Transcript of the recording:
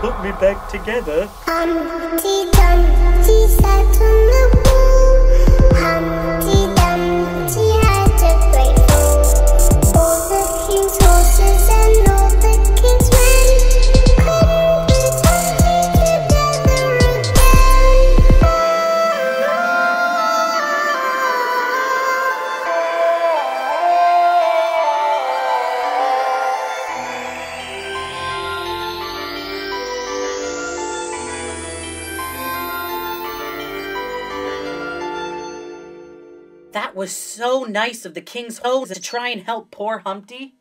put me back together. That was so nice of the king's hose to try and help poor Humpty.